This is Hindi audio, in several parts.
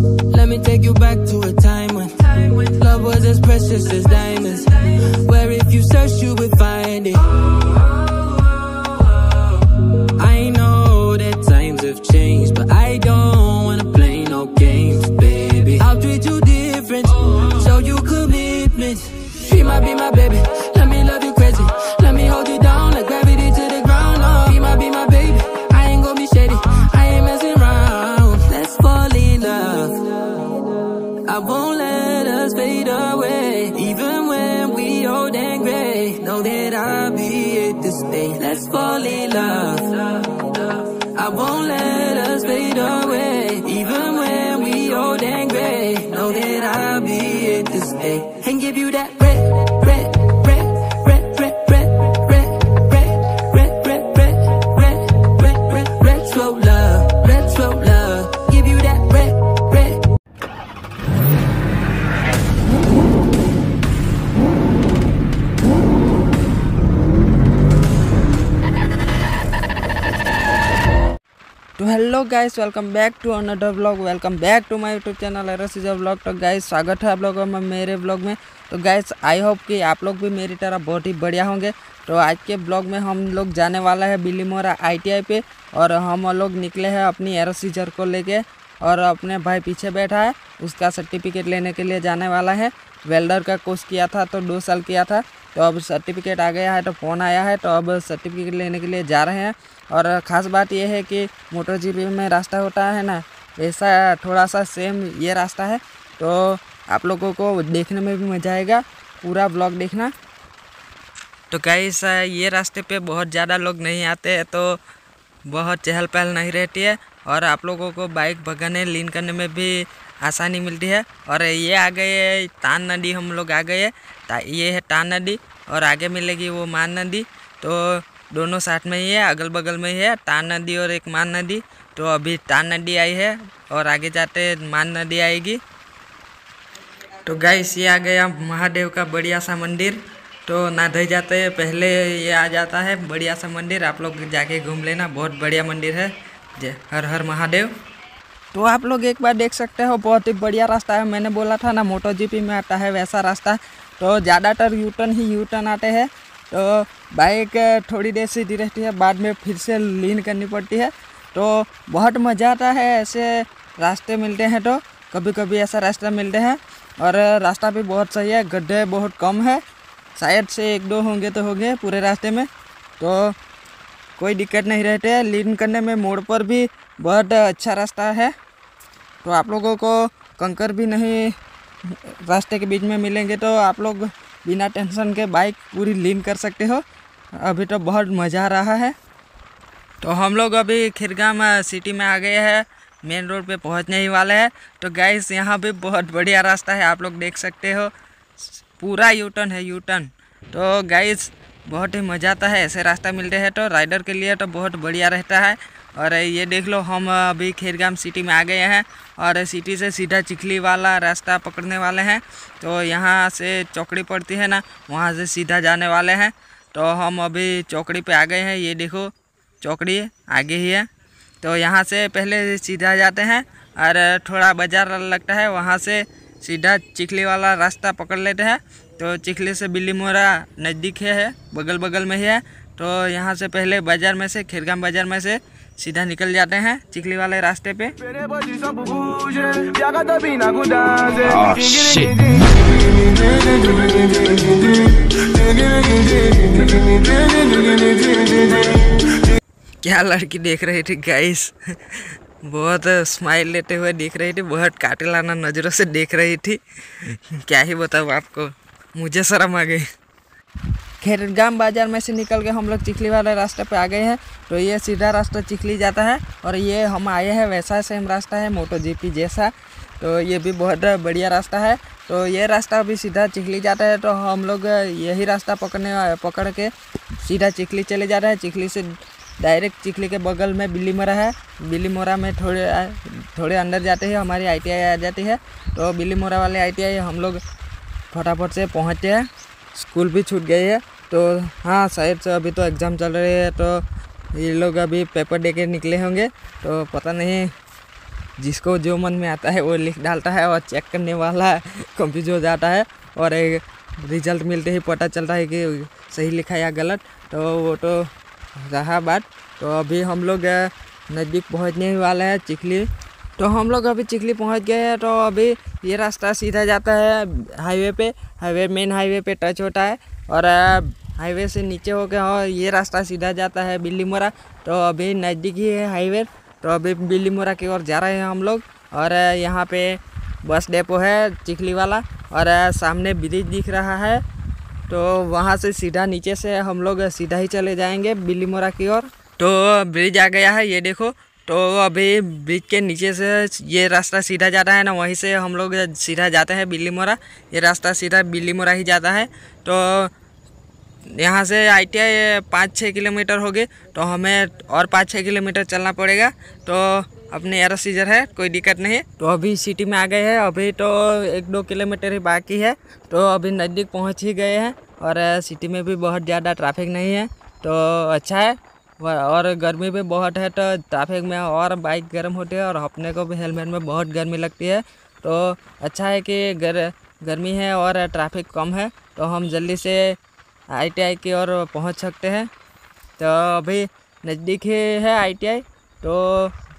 Let me take you back to a time when love was as precious as diamonds. Where if you search, you would find it. I know that times have changed, but I don't wanna play no games, baby. I'll treat you different, show you commitment. She might be my baby, fall in love. I won't let us fade away, even when we old and gray. Know that I'll be here to stay guys welcome back to another blog welcome back to my YouTube channel एरसीजा blog तो गाइस स्वागत है आप लोगों में मेरे ब्लॉग में। तो गाइस आई होप कि आप लोग भी मेरी तरह बहुत ही बढ़िया होंगे। तो आज के ब्लॉग में हम लोग जाने वाला है बिलीमोरा आईटीआई पे और हम लोग निकले हैं अपनी एरोसीजर को लेके और अपने भाई पीछे बैठा है। उसका सर्टिफिकेट लेने के लिए जाने वाला है। वेल्डर का कोर्स किया था तो दो साल किया था। तो अब सर्टिफिकेट आ गया है तो फ़ोन आया है तो अब सर्टिफिकेट लेने के लिए जा रहे हैं। और ख़ास बात यह है कि मोटर जीपी में रास्ता होता है ना, ऐसा थोड़ा सा सेम ये रास्ता है। तो आप लोगों को देखने में भी मज़ा आएगा, पूरा ब्लॉग देखना। तो कई ये रास्ते पे बहुत ज़्यादा लोग नहीं आते हैं तो बहुत चहल पहल नहीं रहती है और आप लोगों को बाइक भगाने, लीन करने में भी आसानी मिलती है। और ये आ गए तान नदी, हम लोग आ गए ता, ये है तान नदी और आगे मिलेगी वो मान नदी। तो दोनों साथ में ही है अगल बगल में ही है, तान नदी और एक मान नदी। तो अभी तान नदी आई है और आगे जाते मान नदी आएगी। तो गाइस ये आ गया महादेव का बढ़िया सा मंदिर। तो ना जाते, पहले ये आ जाता है बढ़िया सा मंदिर, आप लोग जाके घूम लेना, बहुत बढ़िया मंदिर है। जय हर हर महादेव। तो आप लोग एक बार देख सकते हो, बहुत ही बढ़िया रास्ता है। मैंने बोला था ना, मोटो जीपी में आता है वैसा रास्ता। तो ज़्यादातर यू टर्न ही यू टर्न आते हैं। तो बाइक थोड़ी देर सीधी रहती है, बाद में फिर से लीन करनी पड़ती है। तो बहुत मज़ा आता है, ऐसे रास्ते मिलते हैं तो। कभी कभी ऐसा रास्ता मिलते हैं। और रास्ता भी बहुत सही है, गड्ढे बहुत कम है। शायद से एक दो होंगे तो होंगे पूरे रास्ते में। तो कोई दिक्कत नहीं रहते। लीन करने में मोड़ पर भी बहुत अच्छा रास्ता है। तो आप लोगों को कंकर भी नहीं, रास्ते के बीच में मिलेंगे तो आप लोग बिना टेंशन के बाइक पूरी लीन कर सकते हो। अभी तो बहुत मज़ा आ रहा है। तो हम लोग अभी खिरगाम सिटी में आ गए हैं। मेन रोड पे पहुँचने ही वाले हैं। तो गाइस यहाँ भी बहुत बढ़िया रास्ता है। आप लोग देख सकते हो। पूरा यू टर्न है यू टर्न तो गाइस बहुत ही मज़ा आता है, ऐसे रास्ता मिलते हैं तो राइडर के लिए तो बहुत बढ़िया रहता है। और ये देख लो, हम अभी खेरगाम सिटी में आ गए हैं और सिटी से सीधा चिखली वाला रास्ता पकड़ने वाले हैं। तो यहाँ से चौकड़ी पड़ती है ना, वहाँ से सीधा जाने वाले हैं। तो हम अभी चौकड़ी पे आ गए हैं, ये देखो, चौकड़ी आगे ही है। तो यहाँ से पहले सीधा जाते हैं और थोड़ा बाज़ार लगता है, वहाँ से सीधा चिखली वाला रास्ता पकड़ लेते हैं तो चिखली से बिल्ली मोरा नज़दीक है बगल बगल में ही है तो यहाँ से पहले बाज़ार में से खिरगाम बाज़ार में से सीधा निकल जाते हैं चिखली वाले रास्ते पे क्या लड़की देख रही थी गाइस बहुत स्माइल लेते हुए देख रही थी, बहुत काटिलाना नज़रों से देख रही थी। क्या ही बताऊँ आपको, मुझे शर्म आ गई। खेरगाम बाज़ार में से निकल के हम लोग चिखली वाले रास्ते पे आ गए हैं तो ये सीधा रास्ता चिखली जाता है, और ये हम आए हैं वैसा सेम रास्ता है मोटो जीपी जैसा। तो ये भी बहुत बढ़िया रास्ता है तो ये रास्ता भी सीधा चिखली जाता है तो हम लोग यही रास्ता पकड़ने, पकड़ के सीधा चिखली चले जा रहे हैं। चिखली से डायरेक्ट चिखली के बगल में बिल्ली मोरा है। बिल्ली मोरा में थोड़े थोड़े अंदर जाते ही, हमारी आईटीआई आ जाती है। तो बिल्ली मोरा वाले आईटीआई हम लोग फटाफट से पहुँचते हैं। स्कूल भी छूट गई है। तो हाँ शायद से अभी तो एग्ज़ाम चल रही है तो ये लोग अभी पेपर दे निकले होंगे। तो पता नहीं जिसको जो मन में आता है वो लिख डालता है और चेक करने वाला कंफ्यूज हो जाता है। और एक रिज़ल्ट मिलते ही पता चलता है कि सही लिखा या गलत। तो वो तो रहा बात तो अभी हम लोग नज़दीक पहुँचने वाले हैं चिखली। तो हम लोग अभी चिखली पहुँच गए हैं। तो अभी ये रास्ता सीधा जाता है हाईवे पे। हाईवे, मेन हाईवे पे टच होता है। और हाईवे से नीचे हो गया और ये रास्ता सीधा जाता है बिल्ली मोरा तो अभी नज़दीक ही है हाईवे। तो अभी बिल्ली मोरा की ओर जा रहे हैं हम लोग। और यहाँ पे बस डेपो है चिखली वाला। और सामने ब्रिज दिख रहा है। तो वहाँ से सीधा नीचे से हम लोग सीधा ही चले जाएँगे बिल्ली मोरा की ओर। तो ब्रिज आ गया है, ये देखो। तो अभी ब्रिज के नीचे से ये रास्ता सीधा जाता है ना, वहीं से हम लोग सीधा जाते हैं बिल्ली मोरा। ये रास्ता सीधा बिल्ली मोरा ही जाता है। तो यहाँ से आई टी आई पाँच छः किलोमीटर हो गए तो हमें और पाँच छः किलोमीटर चलना पड़ेगा। तो अपने एयर सीजर है, कोई दिक्कत नहीं। तो अभी सिटी में आ गए हैं, अभी तो एक दो किलोमीटर ही बाकी है तो अभी नज़दीक पहुँच ही गए हैं, और सिटी में भी बहुत ज़्यादा ट्रैफ़िक नहीं है तो अच्छा है। और गर्मी भी बहुत है तो ट्रैफ़िक में और बाइक गर्म होती है, और अपने को भी हेलमेट में बहुत गर्मी लगती है। तो अच्छा है कि गर, गर्मी है और ट्रैफ़िक कम है तो हम जल्दी से आईटीआई की ओर पहुँच सकते हैं। तो अभी नज़दीक ही है आईटीआई तो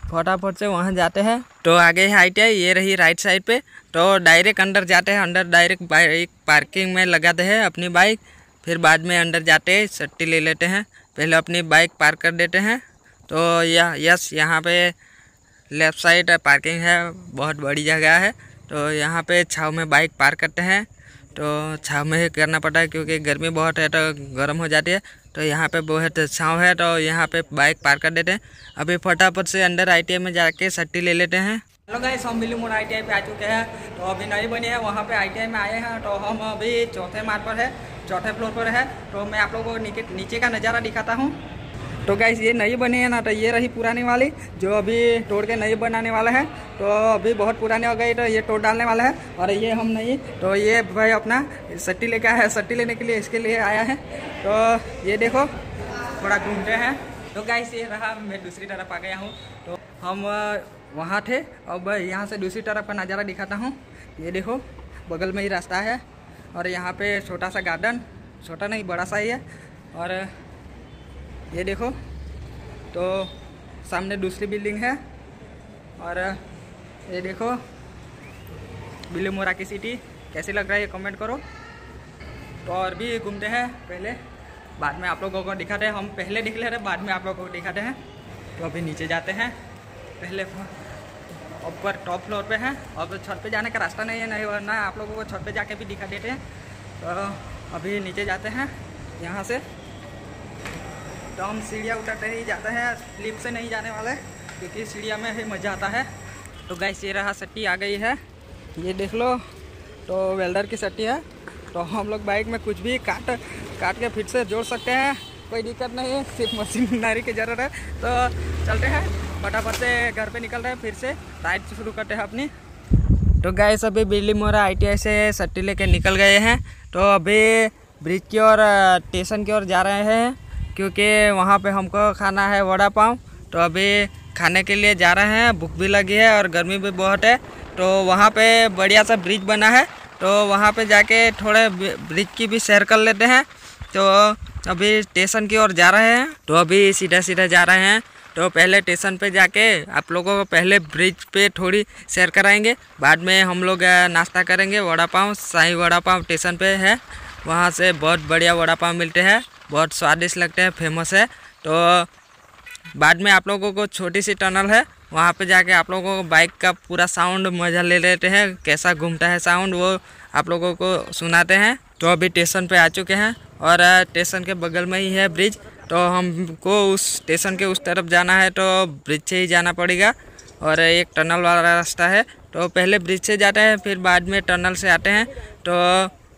फटाफट से वहाँ जाते हैं। तो आगे है आईटीआई ये रही राइट साइड पे। तो डायरेक्ट अंदर जाते हैं अंदर डायरेक्ट बाइक पार्किंग में लगाते हैं अपनी बाइक फिर बाद में अंदर जाते हैं सट्टी ले लेते हैं। पहले अपनी बाइक पार्क कर देते हैं। तो यह यस यहाँ पे लेफ़्ट साइड पार्किंग है, बहुत बड़ी जगह है। तो यहाँ पे छाव में बाइक पार्क करते हैं। तो छाव में ही करना पड़ता है, क्योंकि गर्मी बहुत है तो गर्म हो जाती है। तो यहाँ पे बहुत छाँव है तो यहाँ पे बाइक पार कर देते हैं। अभी फटाफट से अंदर आई में जाके सट्टी ले लेते हैं। हेलो गाइस हम बिल्ली मोड़ आई पे आ चुके हैं तो अभी नई बनी है, वहाँ पे आई में आए हैं तो हम अभी चौथे मार्ग पर है, चौथे फ्लोर पर है। तो मैं आप लोगों को नीचे का नज़ारा दिखाता हूँ। तो गाइस ये नई बनी है ना तो ये रही पुरानी वाली, जो अभी तोड़ के नई बनाने वाला है। तो अभी बहुत पुरानी हो गई तो ये तोड़ डालने वाला है। और ये हम नहीं तो ये भाई अपना सट्टी लेके आया है। सट्टी लेने के लिए इसके लिए आया है। तो ये देखो, थोड़ा घूमते हैं। तो गाइस ये रहा, मैं दूसरी तरफ़ आ गया हूँ। तो हम वहाँ थे। अब यहाँ से दूसरी तरफ़ का नज़ारा दिखाता हूँ। ये देखो, बगल में ही रास्ता है। और यहाँ पे छोटा सा गार्डन छोटा नहीं, बड़ा सा ही है। और ये देखो तो सामने दूसरी बिल्डिंग है, और, ये देखो, बिल्ली मोरा की सिटी, कैसी लग रहा है ये कमेंट करो। तो और भी घूमते हैं पहले, बाद में आप लोगों को दिखाते हैं, हम पहले निकले थे बाद में आप लोगों को दिखाते हैं। तो अभी नीचे जाते हैं, पहले ऊपर टॉप फ्लोर पे हैं, अब छत पे जाने का रास्ता नहीं है, नहीं वरना आप लोगों को छत पे जाके भी दिखा देते हैं। तो अभी नीचे जाते हैं, यहाँ से। तो हम सीढ़ियाँ उतरते ही जाते हैं लिफ्ट से नहीं जाने वाले, क्योंकि सीढ़िया में ही मज़ा आता है। तो गैस ये रहा सट्टी आ गई है। ये देख लो तो वेल्डर की सट्टी है। तो हम लोग बाइक में कुछ भी काट काट के फिर से जोड़ सकते हैं, कोई दिक्कत नहीं है, सिर्फ़ मशीनरी की ज़रूरत है। तो चलते हैं, फटाफट से घर पे निकल रहे हैं, फिर से राइड शुरू करते हैं अपनी। तो गैस अभी बिजली मोरा आई से सट्टी लेके निकल गए हैं। तो अभी ब्रिज की ओर स्टेशन की ओर जा रहे हैं। क्योंकि वहाँ पे हमको खाना है वड़ा पाव तो अभी खाने के लिए जा रहे हैं, भूख भी लगी है और गर्मी भी बहुत है तो वहाँ पे बढ़िया सा ब्रिज बना है तो वहाँ पे जाके थोड़े ब्रिज की भी सैर कर लेते हैं तो अभी स्टेशन की ओर जा रहे हैं तो अभी सीधा सीधा जा रहे हैं तो पहले स्टेशन पे जाके आप लोगों को पहले ब्रिज पे थोड़ी सैर कराएँगे, बाद में हम लोग नाश्ता करेंगे, वड़ा पाव, शाही वड़ा पाव स्टेशन पे है, वहाँ से बहुत बढ़िया वड़ा पाव मिलते हैं। बहुत स्वादिष्ट लगते हैं फ़ेमस है। तो बाद में आप लोगों को छोटी सी टनल है, वहाँ पे जाके आप लोगों को बाइक का पूरा साउंड मज़ा ले लेते हैं, कैसा घूमता है साउंड वो आप लोगों को सुनाते हैं। तो अभी स्टेशन पे आ चुके हैं और स्टेशन के बगल में ही है ब्रिज तो हमको उस स्टेशन के उस तरफ़ जाना है तो ब्रिज से ही जाना पड़ेगा। और एक टनल वाला रास्ता है तो पहले ब्रिज से जाते हैं, फिर बाद में टनल से आते हैं तो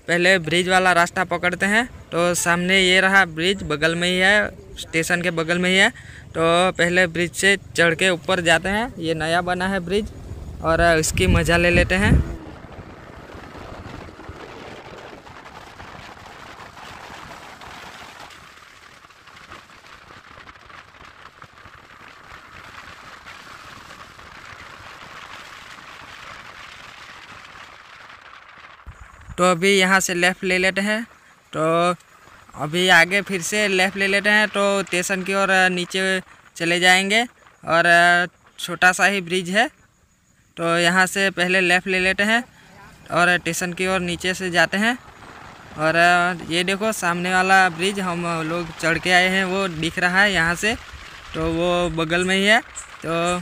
पहले ब्रिज वाला रास्ता पकड़ते हैं। तो सामने ये रहा ब्रिज, बगल में ही है, स्टेशन के बगल में ही है। तो पहले ब्रिज से चढ़ के ऊपर जाते हैं, ये नया बना है ब्रिज, और इसकी मज़ा ले लेते हैं। तो अभी यहाँ से लेफ़्ट ले लेते हैं। तो अभी आगे फिर से लेफ़्ट ले लेते हैं तो स्टेशन की ओर नीचे चले जाएँगे और छोटा सा ही ब्रिज है। तो यहाँ से पहले लेफ़्ट ले लेते हैं और स्टेशन की ओर नीचे से जाते हैं। और ये देखो सामने वाला ब्रिज हम लोग चढ़ के आए हैं, वो दिख रहा है यहाँ से तो वो बगल में ही है। तो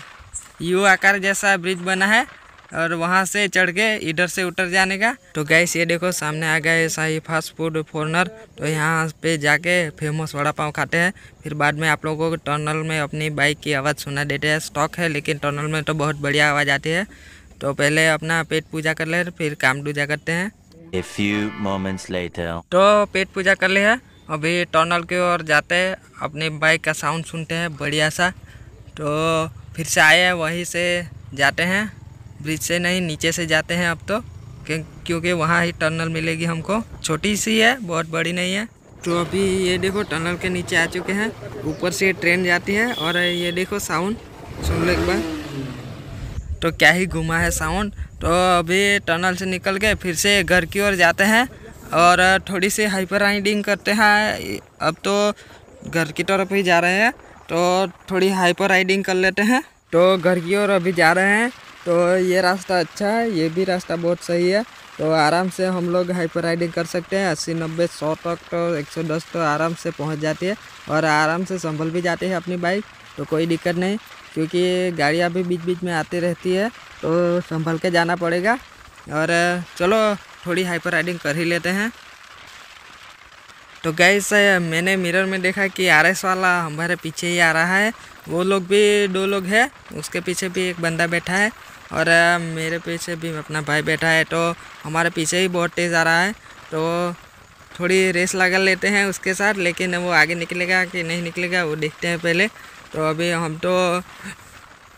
यू आकार जैसा ब्रिज बना है। और वहाँ से चढ़ के इधर से उतर जाने का। तो गैस ये देखो सामने आ गए शाही फास्ट फ़ूड फॉरनर तो यहाँ पे जाके फ़ेमस वड़ा पाव खाते हैं। फिर बाद में आप लोगों को टनल में अपनी बाइक की आवाज़ सुना देते हैं। स्टॉक है लेकिन टनल में तो बहुत बढ़िया आवाज़ आती है। तो पहले अपना पेट पूजा कर ले फिर काम पूजा करते हैं। A few moments later. तो पेट पूजा कर लिया। अभी टनल की ओर जाते हैं अपनी बाइक का साउंड सुनते हैं बढ़िया सा। तो फिर से आए हैं वहीं से जाते हैं। ब्रिज से नहीं, नीचे से जाते हैं अब तो। क्योंकि वहाँ ही टनल मिलेगी हमको। छोटी सी है, बहुत बड़ी नहीं है। तो अभी ये देखो, टनल के नीचे आ चुके हैं। ऊपर से ट्रेन जाती है और ये देखो साउंड। सुन लो एक बार। तो क्या ही घुमा है साउंड। तो अभी टनल से निकल के फिर से घर की ओर जाते हैं और थोड़ी सी हाइपर राइडिंग करते हैं। अब तो घर की तरफ़ ही जा रहे हैं। तो थोड़ी हाइपर राइडिंग कर लेते हैं। तो घर की ओर अभी जा रहे हैं। तो ये रास्ता अच्छा है, ये भी रास्ता बहुत सही है। तो आराम से हम लोग हाइपर राइडिंग कर सकते हैं, अस्सी, नब्बे, सौ तक तो एक सौ दस तो आराम से पहुँच जाती है और आराम से संभल भी जाती है अपनी बाइक तो कोई दिक्कत नहीं। क्योंकि गाड़ियाँ भी बीच बीच में आती रहती है तो संभल के जाना पड़ेगा। और चलो, थोड़ी हाइपर राइडिंग कर ही लेते हैं। तो गैस मैंने मिरर में देखा कि आर एस वाला हमारे पीछे ही आ रहा है। वो लोग भी, दो लोग हैं, उसके पीछे भी एक बंदा बैठा है। और मेरे पीछे भी अपना भाई बैठा है तो हमारे पीछे ही बहुत तेज़ आ रहा है तो थोड़ी रेस लगा लेते हैं उसके साथ, लेकिन वो आगे निकलेगा कि नहीं निकलेगा, वो देखते हैं पहले। तो अभी हम तो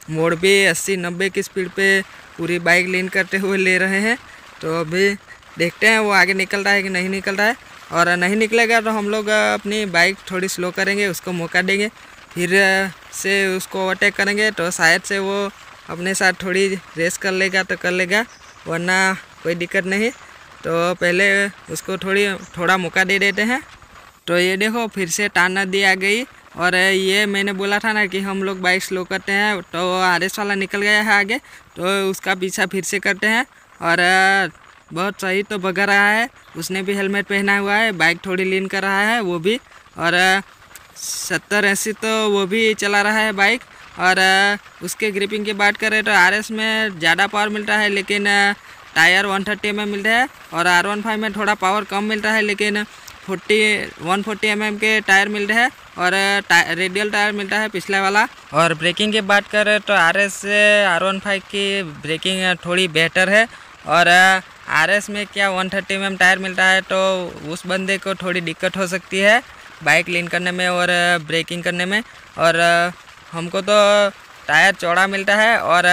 मोड़ भी अस्सी नब्बे की स्पीड पे पूरी बाइक लीन करते हुए ले रहे हैं तो अभी देखते हैं वो आगे निकल रहा है कि नहीं निकल रहा है। और नहीं निकलेगा तो हम लोग अपनी बाइक थोड़ी स्लो करेंगे, उसको मौका देंगे, फिर से उसको ओवरटेक करेंगे तो शायद से वो अपने साथ थोड़ी रेस कर लेगा तो कर लेगा, वरना कोई दिक्कत नहीं। तो पहले उसको थोड़ी, थोड़ा मौका दे देते हैं। तो ये देखो, फिर से टान नदी आ गई। और ये मैंने बोला था ना कि हम लोग बाइक स्लो करते हैं तो आर एस वाला निकल गया है आगे। तो उसका पीछा फिर से करते हैं। और, बहुत सही तो भगा रहा है। उसने भी हेलमेट पहना हुआ है, बाइक थोड़ी लीन कर रहा है, वो भी। और, सत्तर अस्सी तो वो भी चला रहा है बाइक। और उसके ग्रिपिंग की बात करें तो आर एस में ज़्यादा पावर मिलता है, लेकिन टायर वन थर्टी एम मिलता है और आर वन फाइव में थोड़ा पावर कम मिलता है, लेकिन फोर्टी वन फोर्टी एम के टायर मिलते हैं और टा- रेडियल टायर मिलता है पिछला वाला। और ब्रेकिंग की बात करें तो R S R one five की ब्रेकिंग थोड़ी बेहतर है और आर एस में क्या वन थर्टी एम टायर मिलता है तो उस बंदे को थोड़ी दिक्कत हो सकती है बाइक लीन करने में और ब्रेकिंग करने में। और हमको तो टायर चौड़ा मिलता है और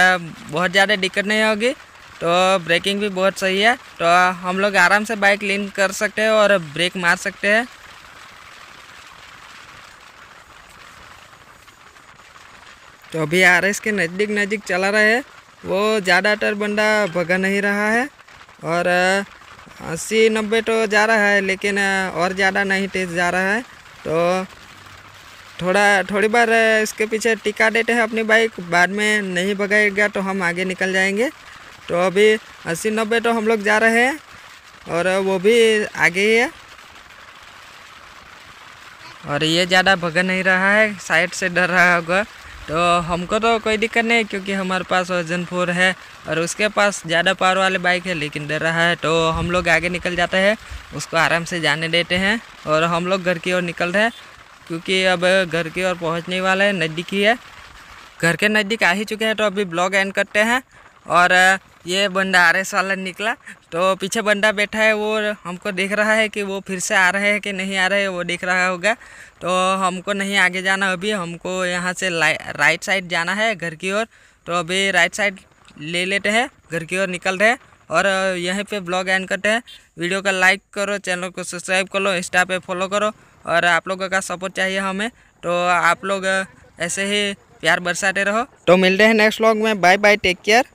बहुत ज़्यादा दिक्कत नहीं होगी। तो ब्रेकिंग भी बहुत सही है। तो हम लोग आराम से बाइक लीन कर सकते हैं और ब्रेक मार सकते हैं। तो अभी आर एस के नज़दीक नज़दीक चला रहे हैं, वो ज़्यादातर बंदा भगा नहीं रहा है। और अस्सी नब्बे तो जा रहा है, लेकिन और ज़्यादा नहीं तेज़ जा रहा है। तो थोड़ा, थोड़ी बार इसके पीछे टिका देते हैं अपनी बाइक, बाद में नहीं भगाएगा तो हम आगे निकल जाएँगे। तो अभी अस्सी नब्बे तो हम लोग जा रहे हैं, और वो भी आगे ही है। और ये ज़्यादा भगा नहीं रहा है, साइड से डर रहा होगा। तो हमको तो कोई दिक्कत नहीं, क्योंकि हमारे पास वर्जन फोर है, और उसके पास ज़्यादा पावर वाले बाइक है, लेकिन डर रहा है। तो हम लोग आगे निकल जाते हैं, उसको आराम से जाने देते हैं, और हम लोग घर की ओर निकल रहे हैं। क्योंकि अब घर की ओर पहुँचने वाले हैं, नज़दीक ही है। घर के नज़दीक आ ही चुके हैं तो अभी ब्लॉग एंड करते हैं। और ये बंदा आर एस वाला निकला। तो पीछे बंदा बैठा है, वो हमको देख रहा है कि वो फिर से आ रहे हैं कि नहीं आ रहे हैं, वो देख रहा होगा। तो हमको नहीं आगे जाना अभी, हमको यहाँ से राइट साइड जाना है घर की ओर। तो अभी राइट साइड ले लेते हैं, घर की ओर निकल रहे हैं। और यहीं पे ब्लॉग एंड करते हैं। वीडियो का लाइक करो, चैनल को सब्सक्राइब करो, इंस्टा पे फॉलो करो और आप लोगों का सपोर्ट चाहिए हमें। तो आप लोग ऐसे ही प्यार बरसाते रहो। तो मिलते हैं नेक्स्ट ब्लॉग में। Bye bye take care